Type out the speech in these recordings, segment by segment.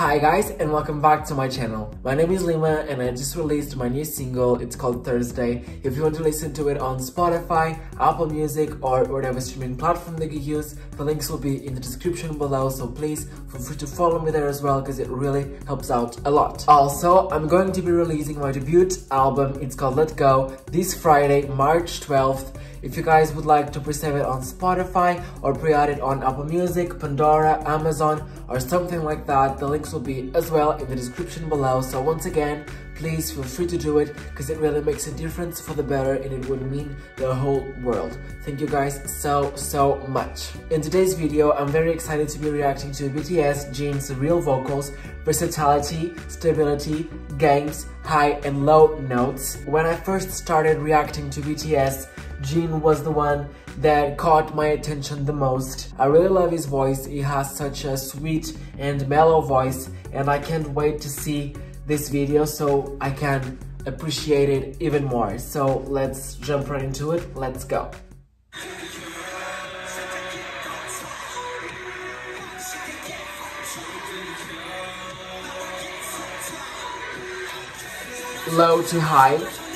Hi guys and welcome back to my channel. My name is Lima and I just released my new single, it's called Thursday. If you want to listen to it on Spotify, Apple Music or whatever streaming platform that you use, the links will be in the description below so please feel free to follow me there as well because it really helps out a lot. Also, I'm going to be releasing my debut album, it's called Let Go, this Friday, March 12th if you guys would like to pre-save it on Spotify or pre-add it on Apple Music, Pandora, Amazon or something like that, the links will be as well in the description below. So once again, please feel free to do it because it really makes a difference for the better and it would mean the whole world. Thank you guys so, so much. In today's video, I'm very excited to be reacting to BTS Jin's real vocals, versatility, stability, games, high and low notes. When I first started reacting to BTS, Jin was the one that caught my attention the most. I really love his voice, he has such a sweet and mellow voice and I can't wait to see this video so I can appreciate it even more. So let's jump right into it, let's go. Low to high.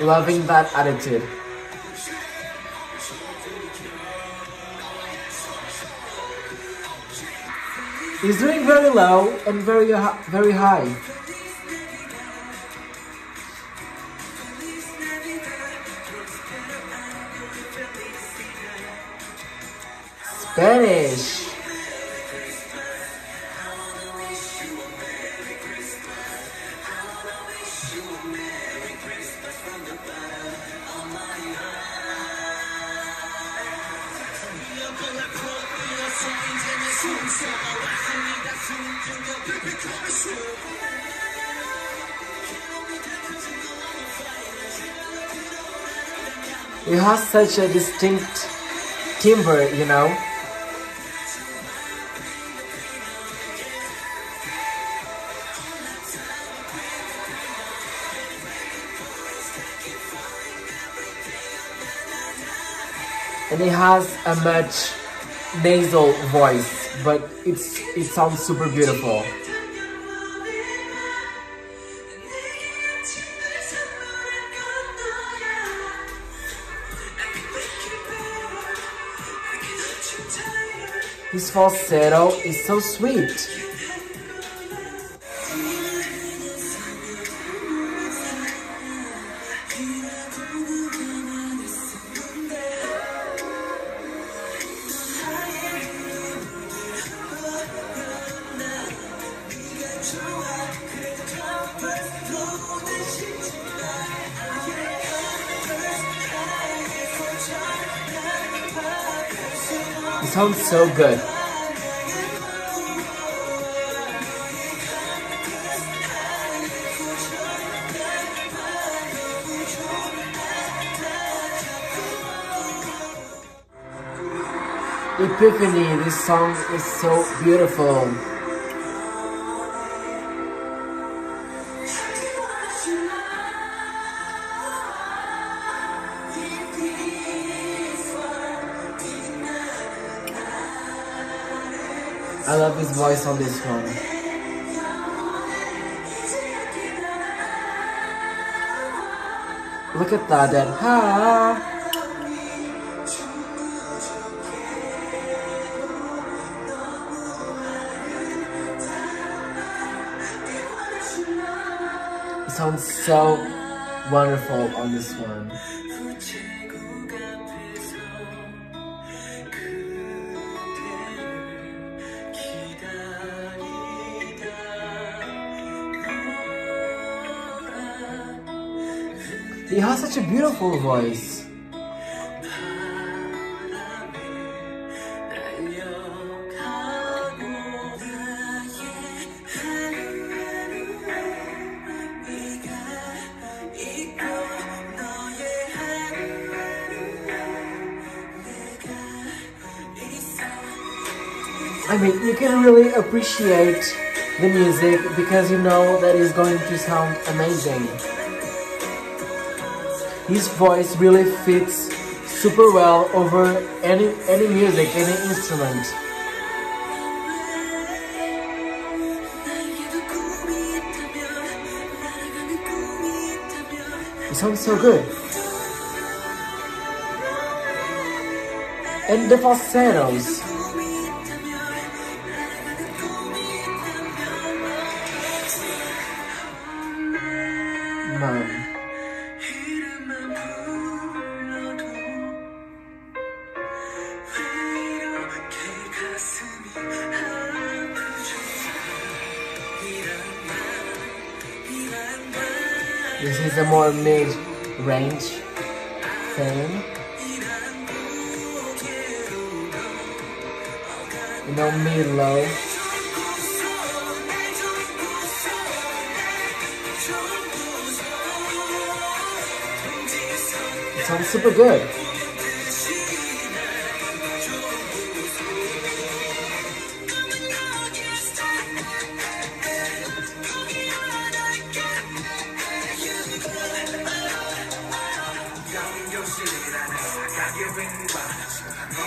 Loving that attitude. He's doing very low and very very high. Spanish. Has such a distinct timbre, you know. And it has a much nasal voice, but it's it sounds super beautiful. His falsetto is so sweet. Sounds so good. Epiphany, this song is so beautiful. I love his voice on this one. Look at that, that ha. It sounds so wonderful on this one. He has such a beautiful voice. I mean, you can really appreciate the music because you know that it's going to sound amazing. His voice really fits super well over any any music, any instrument. It sounds so good. And the falsettos. Man. This is a more mid-range thing. You know, mid-low. It sounds super good.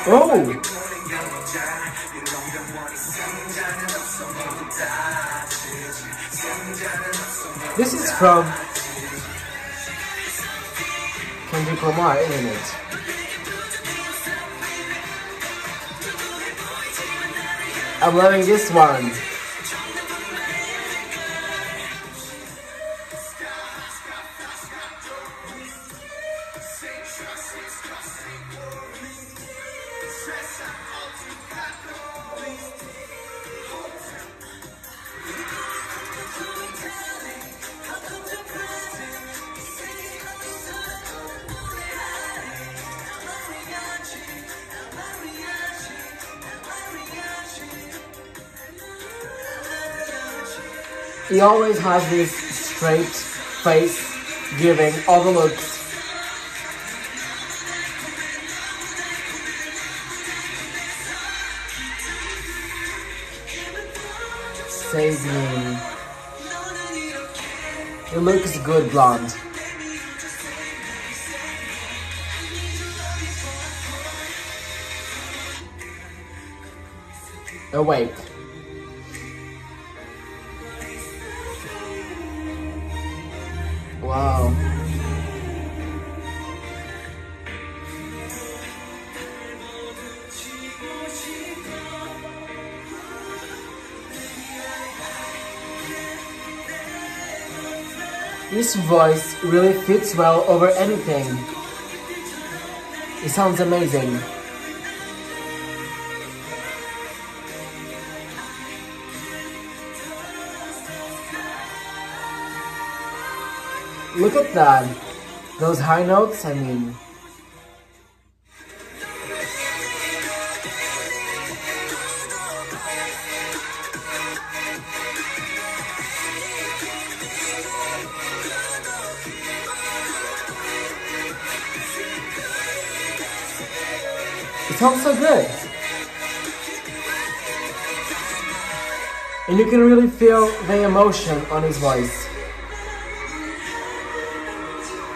Oh! This is from Kendrick Lamar, isn't it? I'm loving this one. He always has this straight face giving all the looks. Good blonde. Oh, Awake. Wow. His voice really fits well over anything. It sounds amazing. Look at that. Those high notes, I mean. Sounds so good. And you can really feel the emotion on his voice.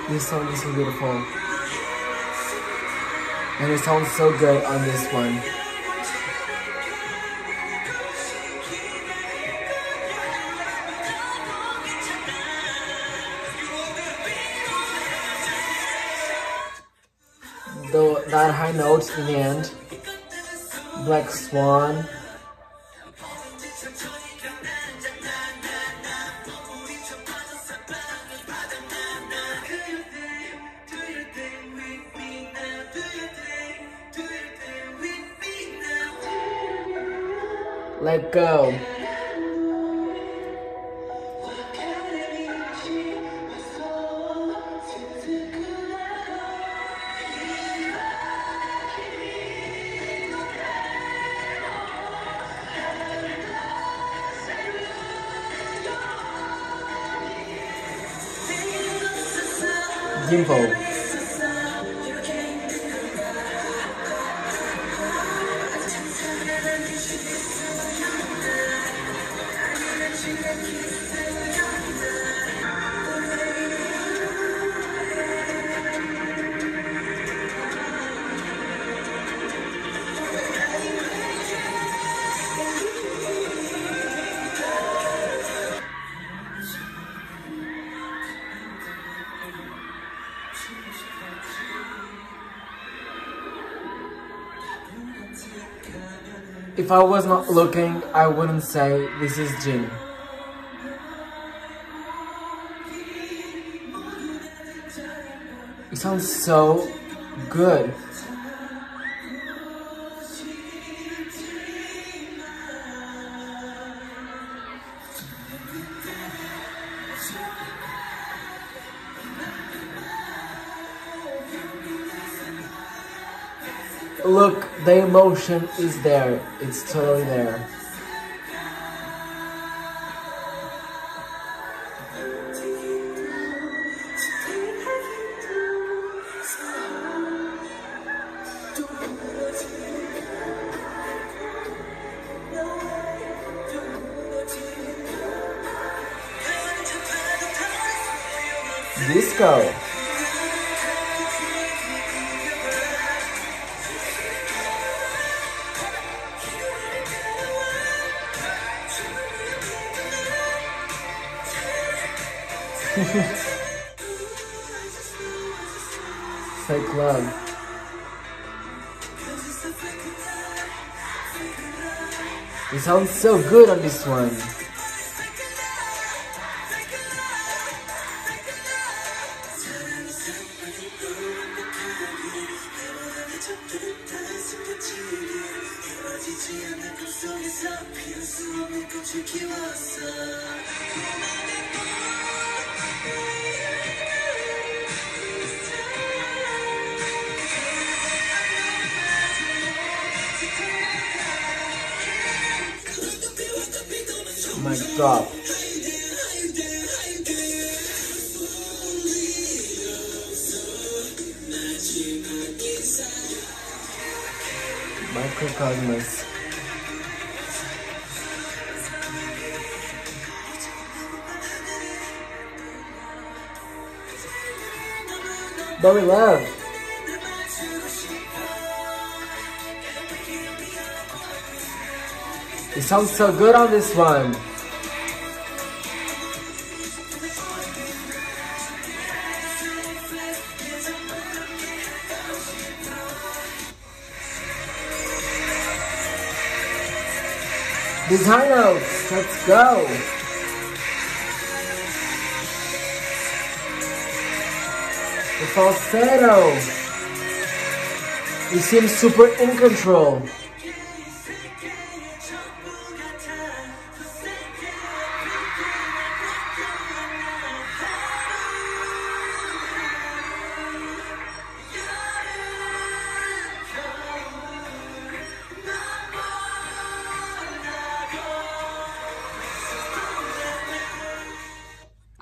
This song is so beautiful. And it sounds so good on this one. That high note in. Black Swan. Let go. Chim. If I was not looking, I wouldn't say this is Jin. It sounds so good. The emotion is there. It's totally there. Disco. Fake love. It sounds so good on this one. Mic drop. Mikrokosmos. Bobby Love. It sounds so good on this one. These high notes, let's go. Falsetto. He seems super in control.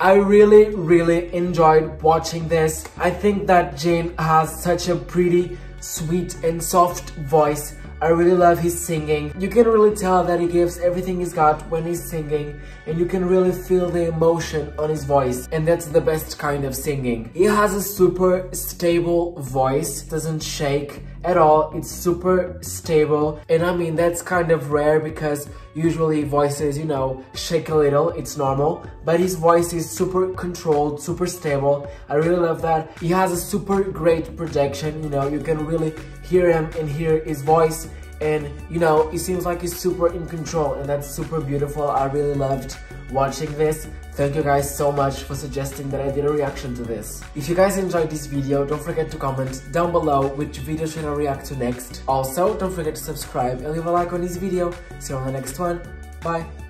I really, really enjoyed watching this. I think that Jane has such a pretty, sweet and soft voice. I really love his singing. You can really tell that he gives everything he's got when he's singing and you can really feel the emotion on his voice and that's the best kind of singing. He has a super stable voice, doesn't shake at all. It's super stable. And I mean, that's kind of rare because usually voices, you know, shake a little. It's normal. But his voice is super controlled, super stable. I really love that. He has a super great projection. You know, you can really hear him and hear his voice and you know it seems like he's super in control and that's super beautiful i really loved watching this thank you guys so much for suggesting that i did a reaction to this. If you guys enjoyed this video don't forget to comment down below which video should i react to next. Also don't forget to subscribe and leave a like on this video. See you on the next one. Bye